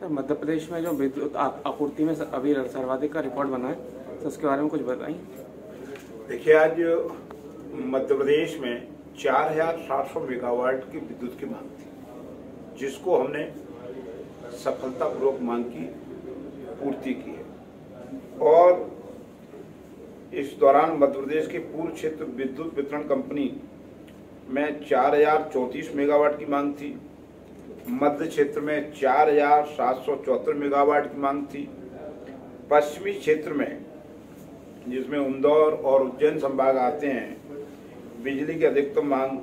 Sir, Madhya Pradesh में जो विद्युत आपूर्ति में अभी सर्वाधिक का रिकॉर्ड बना है तो उसके बारे में कुछ बताइए। देखिए, आज मध्य प्रदेश में चार हज़ार सात सौ मेगावाट की विद्युत की मांग थी, जिसको हमने सफलतापूर्वक मांग की, पूर्ति की है। और इस दौरान मध्य प्रदेश के पूर्व क्षेत्र विद्युत वितरण कंपनी में चार हज़ार चौंतीस मेगावाट की मांग थी मध्य क्षेत्र में चार हज़ार सात सौ चौहत्तर मेगावाट की मांग थी। पश्चिमी क्षेत्र में, जिसमें इंदौर और उज्जैन संभाग आते हैं, बिजली की अधिकतम मांग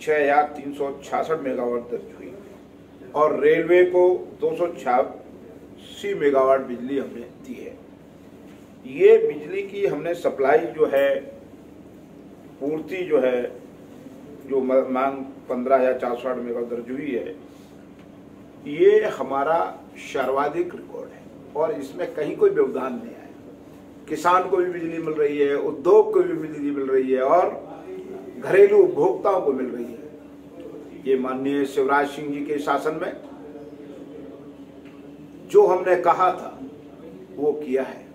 छह हज़ार तीन सौ छियासठ मेगावाट दर्ज हुई। और रेलवे को दो सौ छियासी मेगावाट बिजली हमने दी है। ये बिजली की हमने सप्लाई जो है, पूर्ति जो है, जो मांग पंद्रह हज़ार चार सौ आठ मेगावाट दर्ज हुई है ये हमारा सर्वाधिक रिकॉर्ड है। और इसमें कहीं कोई व्यवधान नहीं आया। किसान को भी बिजली मिल रही है, उद्योग को भी बिजली मिल रही है और घरेलू उपभोक्ताओं को मिल रही है। ये माननीय शिवराज सिंह जी के शासन में जो हमने कहा था, वो किया है।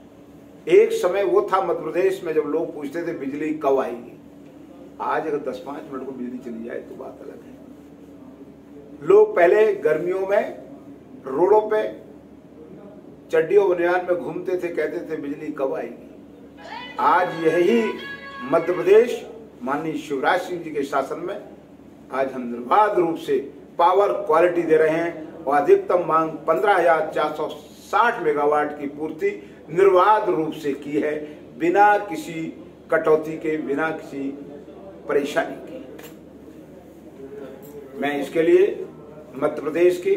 एक समय वो था मध्य प्रदेश में जब लोग पूछते थे बिजली कब आएगी। आज अगर दस पाँच मिनट को बिजली चली जाए तो बात अलग है। लोग पहले गर्मियों में रोडों पे, चड्डियों बनियान में घूमते थे, कहते थे, बिजली कब आएगी? आज यही मध्य प्रदेश, माननीय शिवराज सिंह जी के शासन में, आज हम निर्बाध रूप से पावर क्वालिटी दे रहे हैं और अधिकतम मांग पंद्रह हज़ार चार सौ साठ मेगावाट की पूर्ति निर्बाध रूप से की है, बिना किसी कटौती के, बिना किसी परेशानी के। मैं इसके लिए मध्य प्रदेश की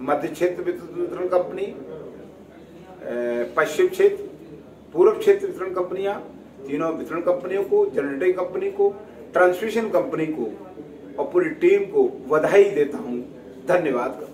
मध्य क्षेत्र विद्युत वितरण कंपनी पश्चिम क्षेत्र, पूर्व क्षेत्र वितरण कंपनियाँ, तीनों वितरण कंपनियों को जनरेटिंग कंपनी को ट्रांसमिशन कंपनी को, और पूरी टीम को बधाई देता हूँ। धन्यवाद।